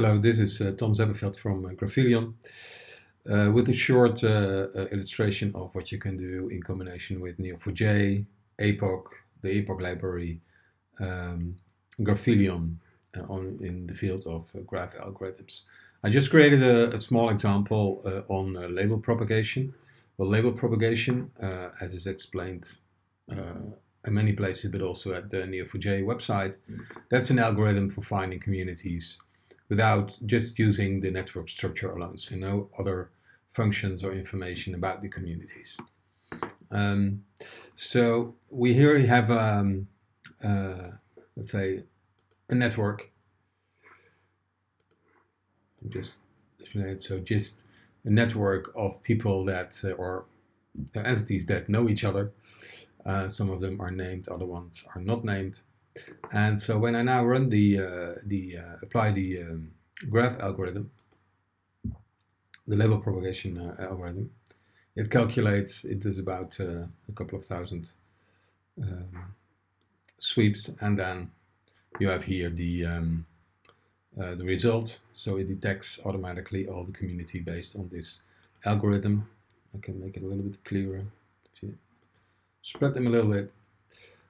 Hello, this is uh, Tom Zeppenfeldt from uh, Graphileon uh, with a short uh, uh, illustration of what you can do in combination with Neo4j, APOC, the APOC library, um, Graphileon uh, on, in the field of graph algorithms. I just created a, a small example on label propagation. Well, label propagation, as is explained in many places, but also at the Neo4j website, that's an algorithm for finding communities without just using the network structure alone, so no other functions or information about the communities. Um, so we here have, um, uh, let's say, a network. Just so just a network of people that uh, or entities that know each other. Uh, some of them are named, other ones are not named. And so when I now run the, uh, the uh, apply the um, graph algorithm, the label propagation uh, algorithm, it calculates, it does about uh, a couple of thousand um, sweeps and then you have here the, um, uh, the result. So it detects automatically all the community based on this algorithm. I can make it a little bit clearer. Spread them a little bit.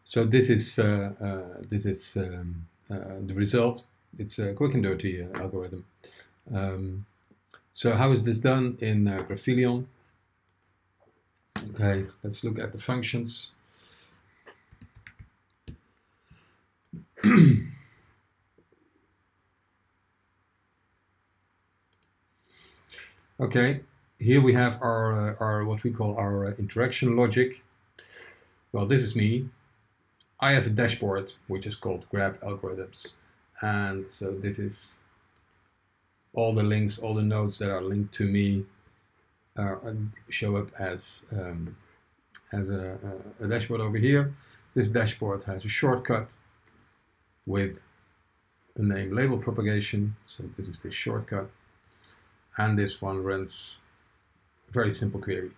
So this is uh, uh, this is um, uh, the result. It's a quick and dirty algorithm. Um, so how is this done in Graphileon? Okay, let's look at the functions. okay, here we have our, uh, our what we call our uh, interaction logic. Well, this is me. I have a dashboard which is called Graph Algorithms. And so this is all the links, all the nodes that are linked to me uh, show up as, um, as a, a, dashboard over here. This dashboard has a shortcut with the name label propagation. So this is the shortcut. And this one runs a very simple query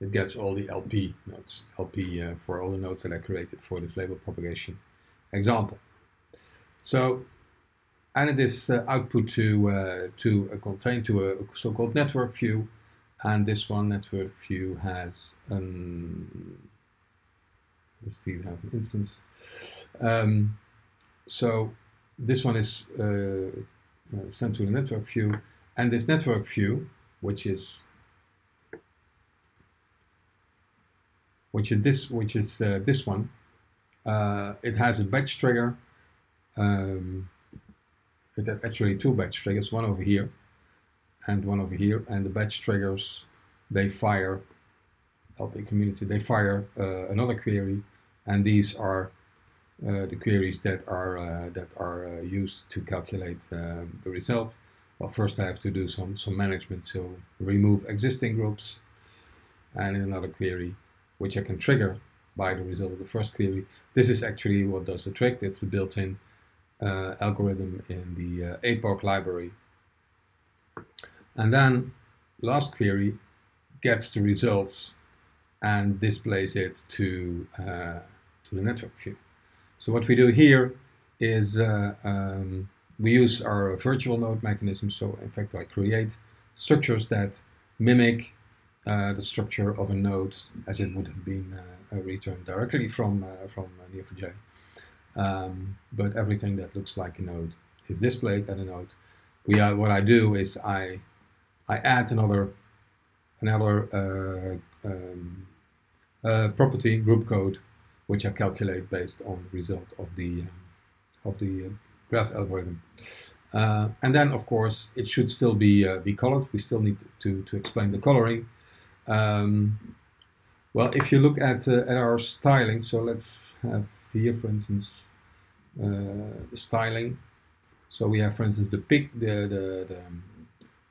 it gets all the LP nodes, LP uh, for all the nodes that I created for this label propagation example. So, and it is uh, output to uh, to a contain to a so-called network view, and this one network view has um, let's see, have an instance. Um, so this one is uh, uh, sent to the network view, and this network view, which is which is this, which is uh, this one. Uh, it has a batch trigger. Um, it had actually two batch triggers, one over here and one over here. And the batch triggers, they fire LP community, they fire uh, another query, and these are uh, the queries that are uh, that are uh, used to calculate um, the result. Well, first I have to do some some management, so remove existing groups, and another query which I can trigger by the result of the first query. This is actually what does the trick. It's a built-in uh, algorithm in the uh, APOC library. And then last query gets the results and displays it to, uh, to the network view. So what we do here is uh, um, we use our virtual node mechanism. So in fact, I create structures that mimic uh, the structure of a node as it would have been uh, returned directly from uh, from Neo4j. Um, but everything that looks like a node is displayed at a node. We are, what I do is I I add another another uh, um, uh, property group code which I calculate based on the result of the um, of the graph algorithm. Uh, and then, of course, it should still be uh, be colored. We still need to to explain the coloring. Um, well, if you look at, uh, at our styling, so let's have here, for instance, uh, the styling. So we have, for instance, the pink, the, the, the, um,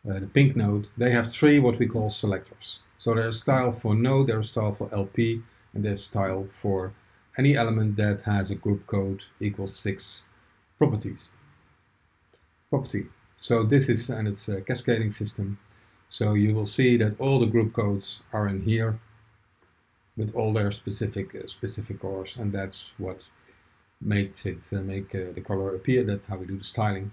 uh, the pink node. They have three what we call selectors. So there's style for node, there's style for LP, and there's style for any element that has a group code equals six properties. Property. So this is, and it's a cascading system. So you will see that all the group codes are in here with all their specific uh, specific colors, and that's what makes it uh, make uh, the color appear. That's how we do the styling.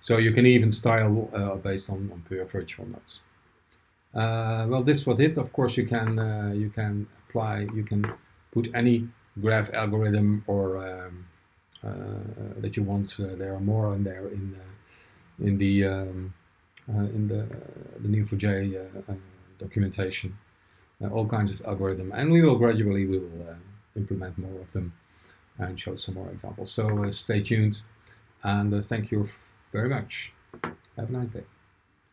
So you can even style uh, based on, on pure virtual nodes. Uh, well, this was it. Of course, you can uh, you can apply you can put any graph algorithm or um, that you want. There are more in there in in the um, Uh, in the uh, the Neo4j uh, um, documentation. all kinds of algorithm, and we will gradually we will implement more of them and show some more examples. So stay tuned, and thank you very much. Have a nice day.